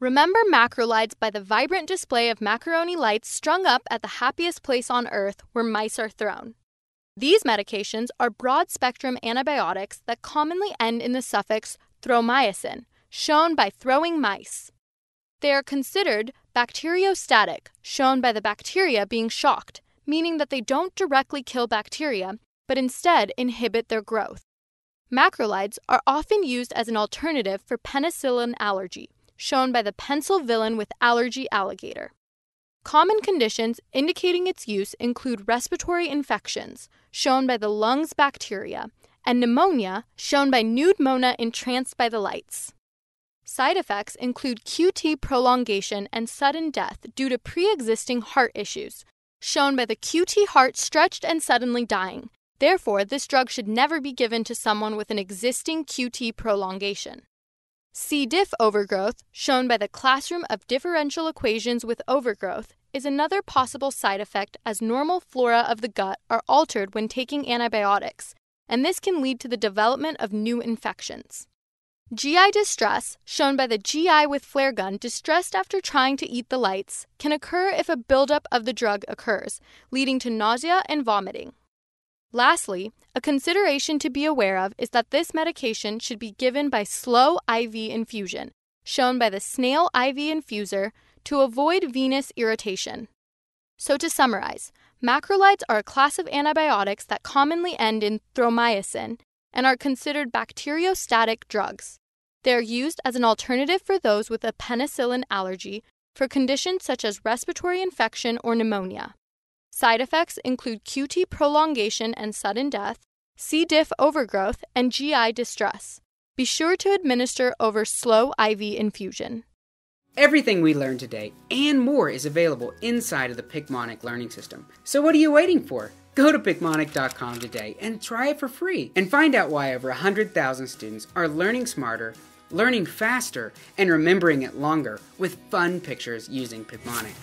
Remember macrolides by the vibrant display of macaroni lights strung up at the happiest place on earth where mice are thrown. These medications are broad spectrum antibiotics that commonly end in the suffix thromycin, shown by throwing mice. They are considered bacteriostatic, shown by the bacteria being shocked, meaning that they don't directly kill bacteria, but instead inhibit their growth. Macrolides are often used as an alternative for penicillin allergy, shown by the pencil villain with allergy alligator. Common conditions indicating its use include respiratory infections, shown by the lungs bacteria, and pneumonia, shown by nude Mona entranced by the lights. Side effects include QT prolongation and sudden death due to pre existing heart issues, shown by the QT heart stretched and suddenly dying. Therefore, this drug should never be given to someone with an existing QT prolongation. C. diff overgrowth, shown by the classroom of differential equations with overgrowth, is another possible side effect as normal flora of the gut are altered when taking antibiotics, and this can lead to the development of new infections. GI distress, shown by the GI with flare gun distressed after trying to eat the lights, can occur if a buildup of the drug occurs, leading to nausea and vomiting. Lastly, a consideration to be aware of is that this medication should be given by slow IV infusion, shown by the snail IV infuser, to avoid venous irritation. So, to summarize, macrolides are a class of antibiotics that commonly end in thromycin and are considered bacteriostatic drugs. They are used as an alternative for those with a penicillin allergy for conditions such as respiratory infection or pneumonia. Side effects include QT prolongation and sudden death, C. diff overgrowth, and GI distress. Be sure to administer over slow IV infusion. Everything we learned today and more is available inside of the Picmonic learning system. So what are you waiting for? Go to Picmonic.com today and try it for free and find out why over 100,000 students are learning smarter, learning faster, and remembering it longer with fun pictures using Picmonic.